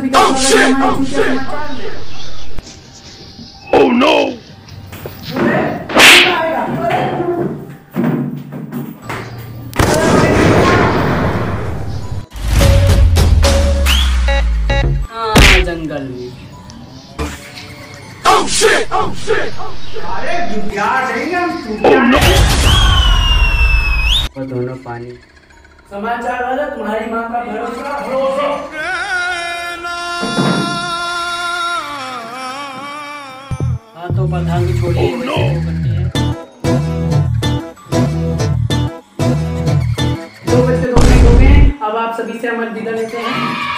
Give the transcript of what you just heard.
Oh no! हाँ जंगल में Oh shit! Oh shit! अरे प्यार नहीं हम Oh no! दोनों पानी समाचार वाला तुम्हारी माँ का भरोसा हाँ तो प्रधान की छोटी oh, no. दो बच्चे हो गए अब आप सभी से हमारे विदा लेते हैं